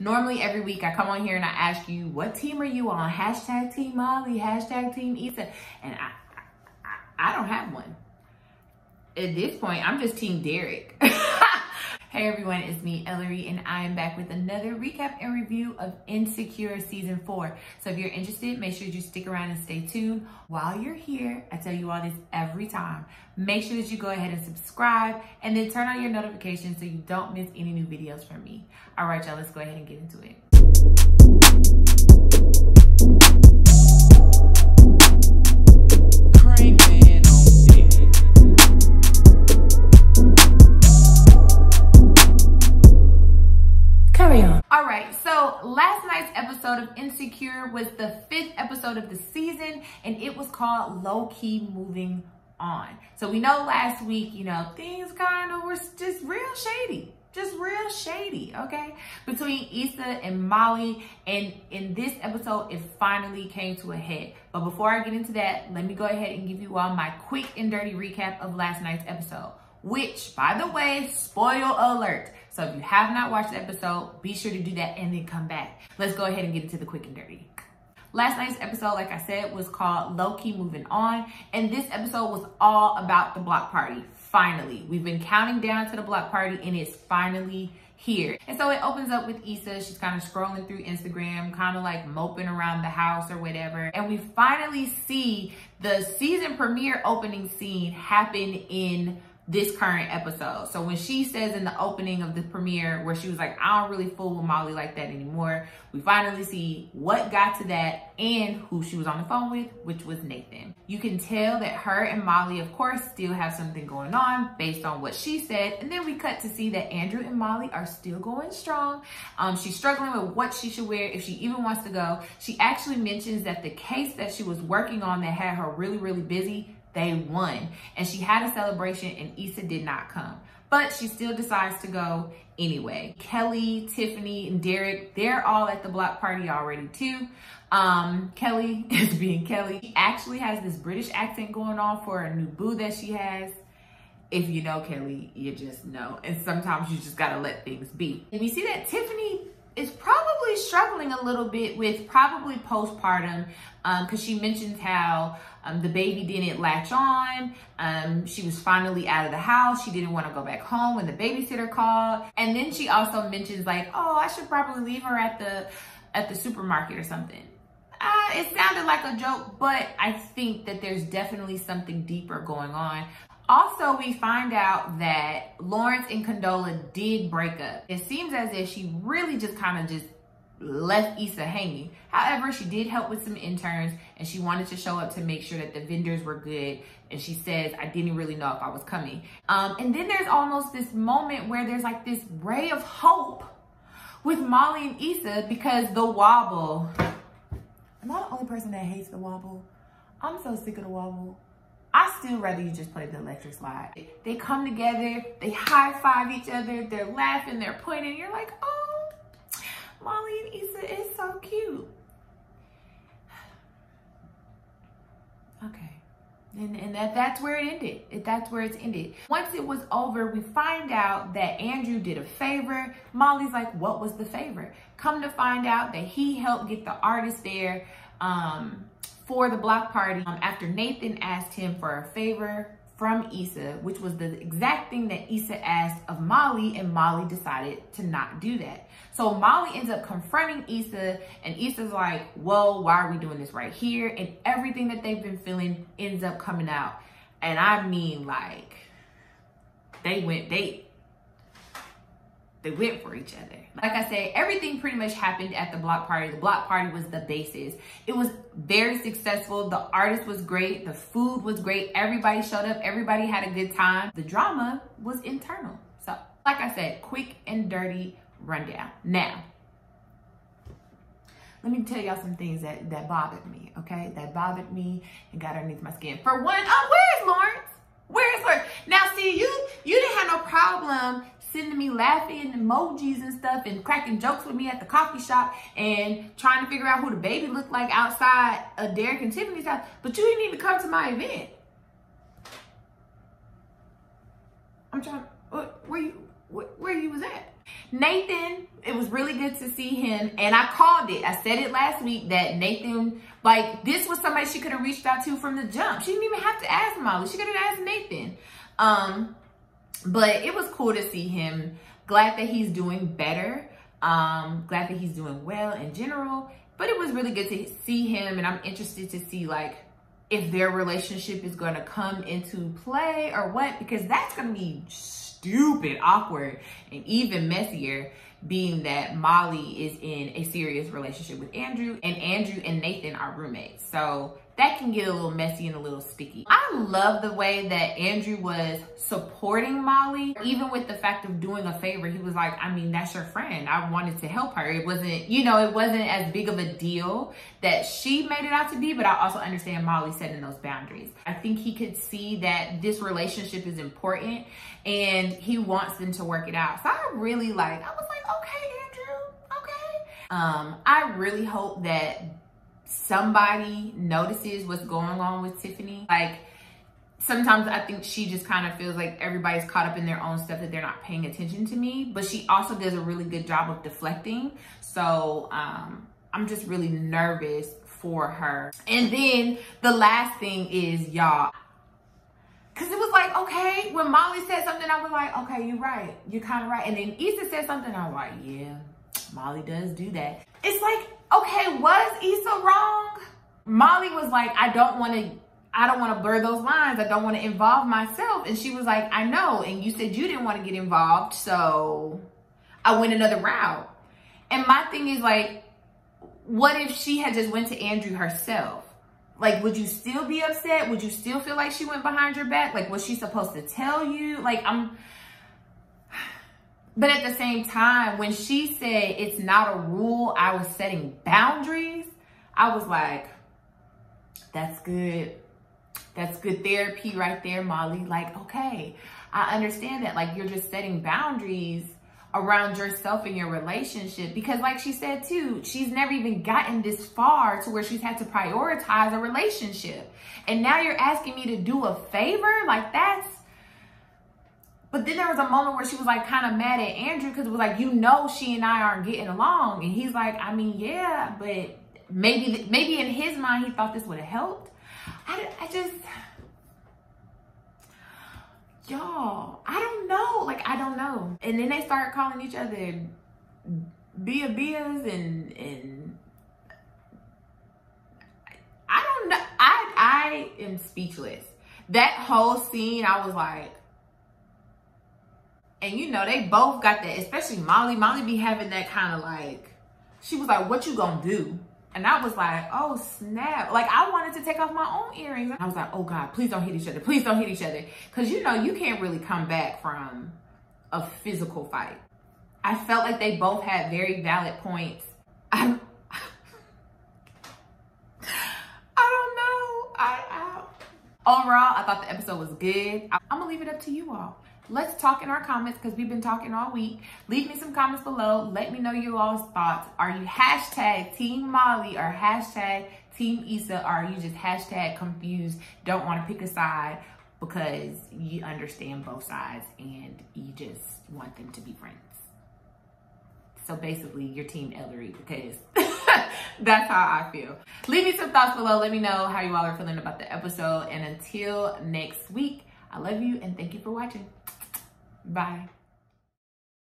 Normally every week I come on here and I ask you, what team are you on? Hashtag Team Molly, hashtag Team Issa. And I, I, I don't have one. At this point, I'm just Team Derek. Hey everyone, it's me, Ellori, and I am back with another recap and review of Insecure Season 4. So if you're interested, make sure you stick around and stay tuned. While you're here, I tell you all this every time. Make sure that you go ahead and subscribe and then turn on your notifications so you don't miss any new videos from me. All right, y'all, let's go ahead and get into it. Was the fifth episode of the season, and it was called Low Key Moving On. So we know last week, you know, things kind of were just real shady. Just real shady, okay? Between Issa and Molly. And in this episode, it finally came to a head. But before I get into that, let me go ahead and give you all my quick and dirty recap of last night's episode which by the way, spoil alert. So if you have not watched the episode, be sure to do that and then come back. Let's go ahead and get into the quick and dirty. Last night's episode, like I said, was called Low Key Moving On. And this episode was all about the block party. Finally, we've been counting down to the block party and it's finally here. And so it opens up with Issa. She's kind of scrolling through Instagram, kind of like moping around the house or whatever. And we finally see the season premiere opening scene happen in this current episode. So when she says in the opening of the premiere where she was like, I don't really fool with Molly like that anymore, we finally see what got to that and who she was on the phone with, which was Nathan. You can tell that her and Molly, of course, still have something going on based on what she said. And then we cut to see that Andrew and Molly are still going strong. Um, she's struggling with what she should wear, if she even wants to go. She actually mentions that the case that she was working on that had her really, really busy they won. And she had a celebration and Issa did not come. But she still decides to go anyway. Kelly, Tiffany, and Derek, they're all at the block party already too. Um, Kelly is being Kelly. She actually has this British accent going on for a new boo that she has. If you know Kelly, you just know. And sometimes you just gotta let things be. And we see that Tiffany is probably struggling a little bit with probably postpartum because um, she mentions how um, the baby didn't latch on. Um, she was finally out of the house. She didn't want to go back home when the babysitter called. And then she also mentions like, oh, I should probably leave her at the at the supermarket or something. Uh, it sounded like a joke, but I think that there's definitely something deeper going on. Also, we find out that Lawrence and Condola did break up. It seems as if she really just kind of just left Issa hanging. However, she did help with some interns and she wanted to show up to make sure that the vendors were good. And she says, I didn't really know if I was coming. Um, and then there's almost this moment where there's like this ray of hope with Molly and Issa because the wobble. Am I the only person that hates the wobble? I'm so sick of the wobble. Still rather you just play the electric slide. They come together, they high five each other, they're laughing, they're pointing. You're like, oh, Molly and Issa is so cute. Okay. And, and that, that's where it ended. That's where it's ended. Once it was over, we find out that Andrew did a favor. Molly's like, what was the favor? Come to find out that he helped get the artist there. Um, for the block party um, after Nathan asked him for a favor from Issa, which was the exact thing that Issa asked of Molly, and Molly decided to not do that. So Molly ends up confronting Issa, and Issa's like, whoa, why are we doing this right here? And everything that they've been feeling ends up coming out. And I mean, like, they went, they, they went for each other. Like I said, everything pretty much happened at the block party. The block party was the basis. It was very successful. The artist was great. The food was great. Everybody showed up. Everybody had a good time. The drama was internal. So like I said, quick and dirty rundown. Now, let me tell y'all some things that, that bothered me, okay? That bothered me and got underneath my skin. For one, oh, where's Lawrence? Where's Lawrence? Now, see, you you didn't have no problem sending me laughing emojis and stuff and cracking jokes with me at the coffee shop and trying to figure out who the baby looked like outside of Derek and Tiffany's house, but you didn't even come to my event. I'm trying, where you, where you was at? Nathan it was really good to see him. And I called it. I said it last week that Nathan, like, this was somebody she could have reached out to from the jump. She didn't even have to ask Molly. She could have asked Nathan. Um, but it was cool to see him. Glad that he's doing better. Um, glad that he's doing well in general. But it was really good to see him, and I'm interested to see like if their relationship is going to come into play or what, because that's going to be stupid awkward and even messier being that Molly is in a serious relationship with Andrew and Andrew and Nathan are roommates. So that can get a little messy and a little sticky. I love the way that Andrew was supporting Molly, even with the fact of doing a favor. He was like, I mean, that's your friend. I wanted to help her. It wasn't, you know, it wasn't as big of a deal that she made it out to be, but I also understand Molly setting those boundaries. I think he could see that this relationship is important and he wants them to work it out. So I really like, I was like, okay, Andrew, okay. Um, I really hope that somebody notices what's going on with Tiffany. Like, sometimes I think she just kind of feels like everybody's caught up in their own stuff that they're not paying attention to me. But she also does a really good job of deflecting. So um, I'm just really nervous for her. And then the last thing is, y'all, Cause it was like, okay, when Molly said something, I was like, okay, you're right. You're kind of right. And then Issa said something, I was like, yeah, Molly does do that. It's like, okay, was Issa wrong? Molly was like, I don't want to, I don't want to blur those lines. I don't want to involve myself. And she was like, I know. And you said you didn't want to get involved. So I went another route. And my thing is like, what if she had just went to Andrew herself? Like, would you still be upset? Would you still feel like she went behind your back? Like, was she supposed to tell you? Like, I'm, but at the same time, when she said it's not a rule, I was setting boundaries, I was like, that's good. That's good therapy right there, Molly. Like, okay, I understand that. Like, you're just setting boundaries around yourself and your relationship. Because, like she said too, she's never even gotten this far to where she's had to prioritize a relationship. And now you're asking me to do a favor? Like, that's but then there was a moment where she was like kind of mad at Andrew because it was like, you know, she and I aren't getting along. And he's like, I mean, yeah, but maybe, maybe in his mind, he thought this would have helped. I, I just, y'all, I don't know. Like, I don't know. And then they start calling each other Bia Bias and, and I don't know. I, I am speechless. That whole scene, I was like, and you know, they both got that, especially Molly. Molly be having that kind of like, she was like, what you gonna do? And I was like, oh snap. Like I wanted to take off my own earrings. I was like, oh God, please don't hit each other. Please don't hit each other. Cause you know, you can't really come back from a physical fight. I felt like they both had very valid points. I, I don't know. I, I, overall, I thought the episode was good. I, I'm gonna leave it up to you all. Let's talk in our comments because we've been talking all week. Leave me some comments below. Let me know your all's thoughts. Are you hashtag Team Molly or hashtag Team Issa? Or are you just hashtag confused, don't want to pick a side because you understand both sides and you just want them to be friends? So basically, you're Team Ellori because that's how I feel. Leave me some thoughts below. Let me know how you all are feeling about the episode. And until next week, I love you and thank you for watching. Bye.